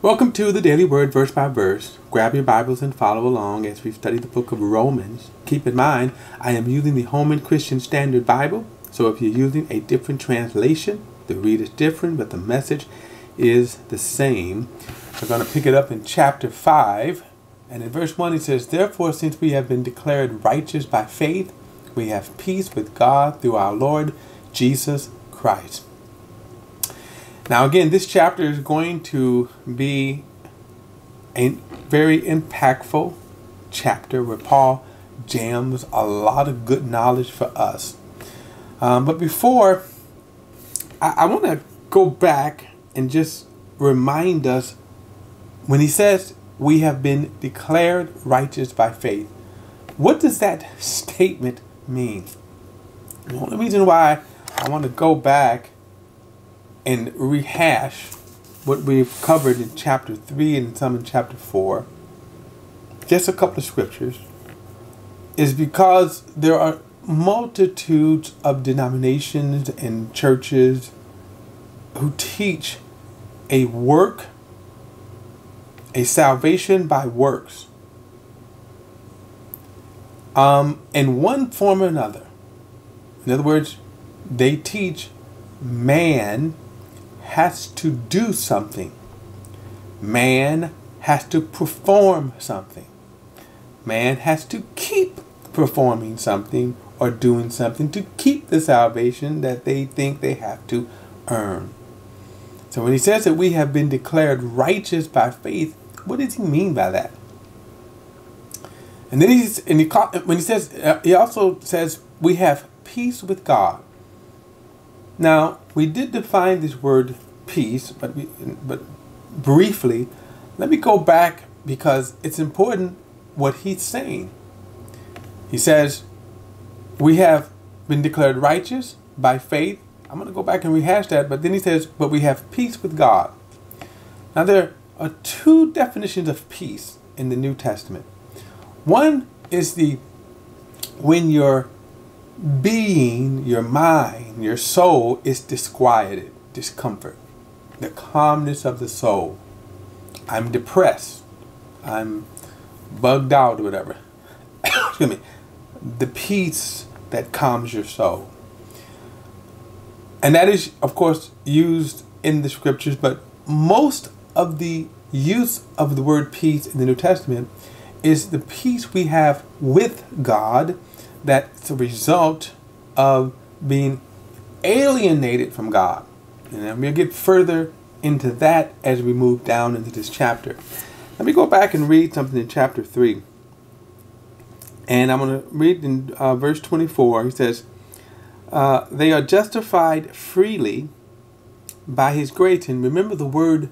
Welcome to the Daily Word Verse by Verse. Grab your Bibles and follow along as we study the book of Romans. Keep in mind, I am using the Holman Christian Standard Bible, so if you're using a different translation, the read is different, but the message is the same. We're going to pick it up in chapter 5, and in verse 1 it says, Therefore, since we have been declared righteous by faith, we have peace with God through our Lord Jesus Christ. Now, again, this chapter is going to be a very impactful chapter where Paul jams a lot of good knowledge for us. Um, but before, I, I want to go back and just remind us when he says we have been declared righteous by faith. What does that statement mean? The only reason why I want to go back and rehash what we've covered in chapter 3 and some in chapter 4, just a couple of scriptures, is because there are multitudes of denominations and churches who teach a work, a salvation by works, um, in one form or another. In other words, they teach man has to do something. Man has to perform something. Man has to keep performing something or doing something to keep the salvation that they think they have to earn. So when he says that we have been declared righteous by faith, what does he mean by that? And then he's and he when he says uh, he also says we have peace with God. Now, we did define this word peace, but we, but briefly, let me go back because it's important what he's saying. He says, we have been declared righteous by faith. I'm going to go back and rehash that, but then he says, but we have peace with God. Now, there are two definitions of peace in the New Testament. One is the when you're being, your mind, your soul is disquieted, discomfort, the calmness of the soul. I'm depressed. I'm bugged out or whatever. Excuse me. The peace that calms your soul. And that is, of course, used in the scriptures, but most of the use of the word peace in the New Testament is the peace we have with God that's a result of being alienated from God. And then we'll get further into that as we move down into this chapter. Let me go back and read something in chapter 3. And I'm going to read in uh, verse 24. He says, uh, They are justified freely by his grace. And remember the word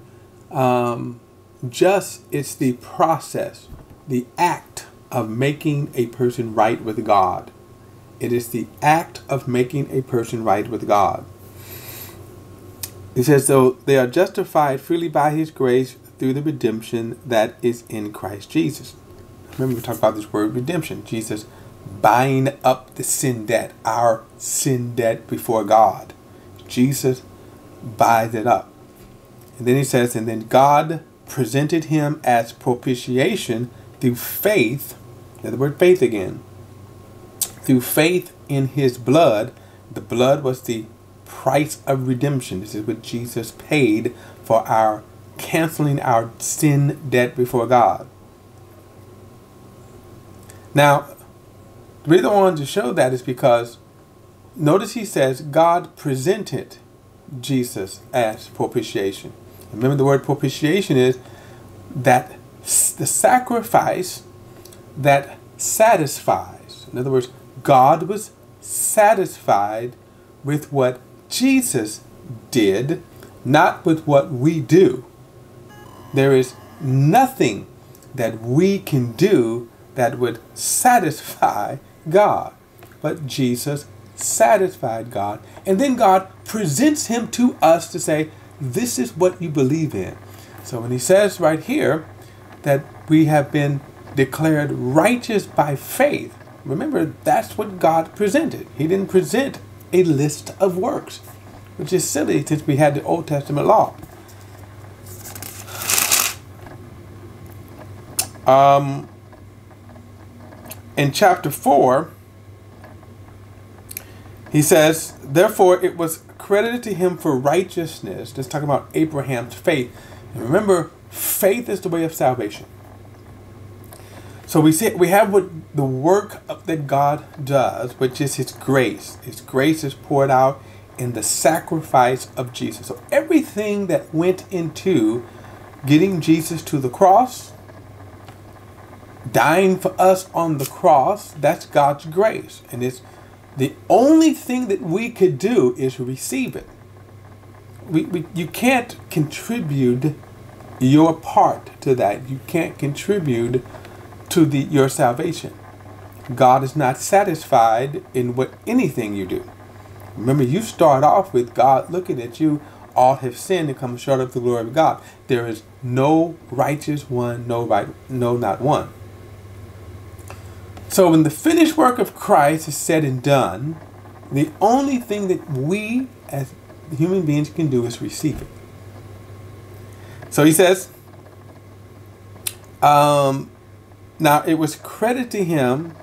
um, just, it's the process, the act of making a person right with God. It is the act of making a person right with God. It says, though they are justified freely by his grace through the redemption that is in Christ Jesus. Remember, we talked about this word redemption. Jesus buying up the sin debt, our sin debt before God. Jesus buys it up. And then he says, and then God presented him as propitiation through faith, the word faith again, through faith in his blood, the blood was the price of redemption. This is what Jesus paid for our canceling our sin debt before God. Now, the reason I wanted to show that is because notice he says God presented Jesus as propitiation. Remember the word propitiation is that the sacrifice that satisfies. In other words, God was satisfied with what Jesus did, not with what we do. There is nothing that we can do that would satisfy God. But Jesus satisfied God. And then God presents him to us to say, this is what you believe in. So when he says right here that we have been declared righteous by faith, remember that's what God presented. He didn't present a list of works, which is silly since we had the Old Testament law. Um, in chapter 4, he says, Therefore it was credited to him for righteousness. That's talking about Abraham's faith. And remember, faith is the way of salvation. So we see we have what the work that God does, which is His grace. His grace is poured out in the sacrifice of Jesus. So everything that went into getting Jesus to the cross, dying for us on the cross, that's God's grace. And it's the only thing that we could do is receive it. We, we, you can't contribute your part to that. You can't contribute to the, your salvation. God is not satisfied in what anything you do. Remember, you start off with God looking at you, all have sinned and come short of the glory of God. There is no righteous one, no right, no not one. So when the finished work of Christ is said and done, the only thing that we as human beings can do is receive it. So he says, um, now it was credit to him.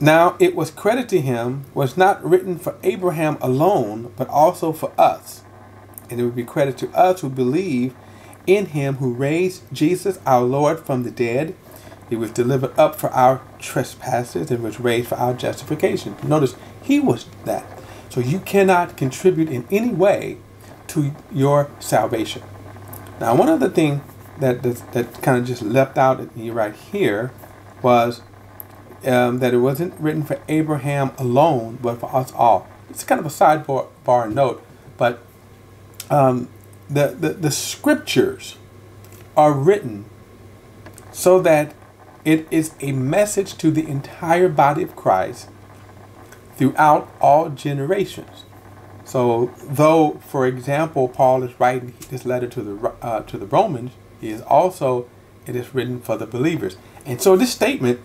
Now it was credit to him was not written for Abraham alone, but also for us. And it would be credit to us who believe in him who raised Jesus our Lord from the dead. He was delivered up for our trespasses and was raised for our justification. Notice he was that. So you cannot contribute in any way to your salvation. Now, one other thing that that, that kind of just left out at me right here was um, that it wasn't written for Abraham alone, but for us all. It's kind of a sidebar bar note, but um, the, the the scriptures are written so that it is a message to the entire body of Christ throughout all generations. So, though, for example, Paul is writing this letter to the uh, to the Romans, he is also it is written for the believers. And so, this statement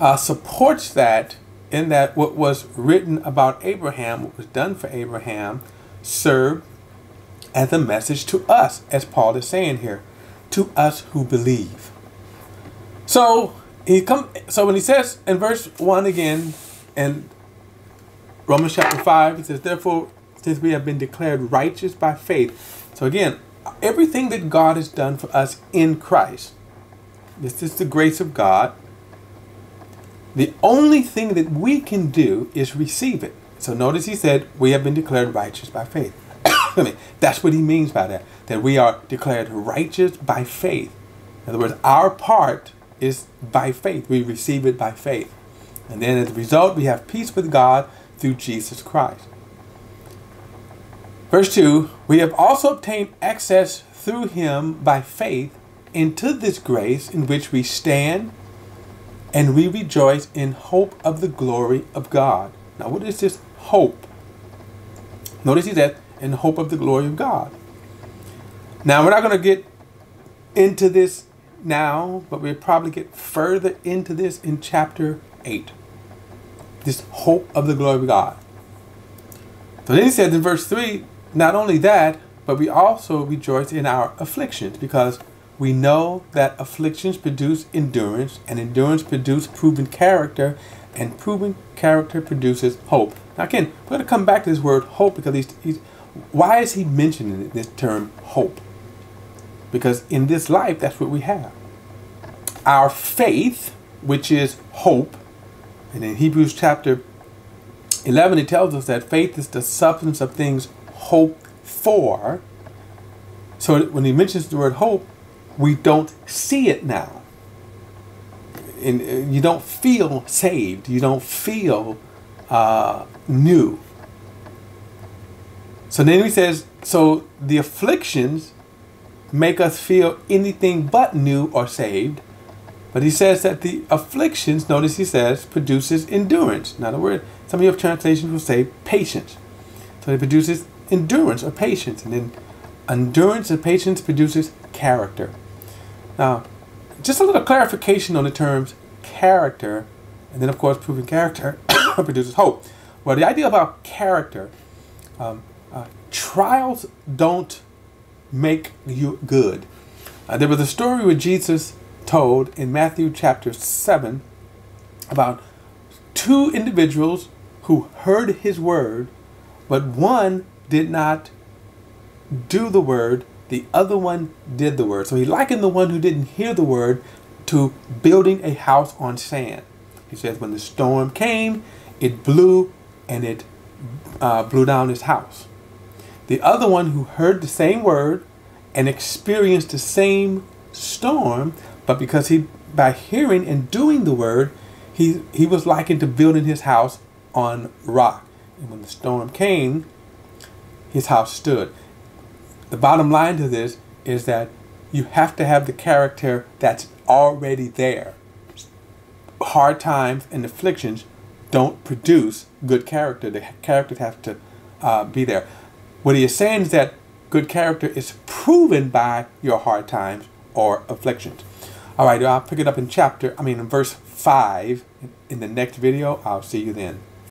uh, supports that in that what was written about Abraham, what was done for Abraham, served as a message to us, as Paul is saying here, to us who believe. So he come. So when he says in verse one again, and Romans chapter 5, he says, Therefore, since we have been declared righteous by faith. So again, everything that God has done for us in Christ, this is the grace of God. The only thing that we can do is receive it. So notice he said, We have been declared righteous by faith. I mean, that's what he means by that. That we are declared righteous by faith. In other words, our part is by faith. We receive it by faith. And then as a result, we have peace with God through Jesus Christ. Verse 2 We have also obtained access through him by faith into this grace in which we stand and we rejoice in hope of the glory of God. Now, what is this hope? Notice he said, in hope of the glory of God. Now, we're not going to get into this now, but we'll probably get further into this in chapter 8 this hope of the glory of God. So then he says in verse 3 not only that, but we also rejoice in our afflictions because we know that afflictions produce endurance, and endurance produces proven character, and proven character produces hope. Now, again, we're going to come back to this word hope because he's, he's why is he mentioning this term hope? Because in this life, that's what we have. Our faith, which is hope, and in Hebrews chapter 11, it tells us that faith is the substance of things hoped for. So when he mentions the word hope, we don't see it now. And uh, you don't feel saved. You don't feel uh, new. So then he says, so the afflictions make us feel anything but new or saved. But he says that the afflictions, notice he says, produces endurance. In other words, some of your translations will say patience. So it produces endurance or patience. And then endurance and patience produces character. Now, just a little clarification on the terms character, and then of course proven character produces hope. Well, the idea about character, um, uh, trials don't make you good. Uh, there was a story where Jesus told in Matthew chapter 7 about two individuals who heard his word, but one did not do the word, the other one did the word. So he likened the one who didn't hear the word to building a house on sand. He says, when the storm came, it blew and it uh, blew down his house. The other one who heard the same word and experienced the same storm, but because he, by hearing and doing the word, he, he was likened to building his house on rock. And when the storm came, his house stood. The bottom line to this is that you have to have the character that's already there. Hard times and afflictions don't produce good character. The character has to uh, be there. What he is saying is that good character is proven by your hard times or afflictions. All right, I'll pick it up in chapter, I mean, in verse 5 in the next video. I'll see you then.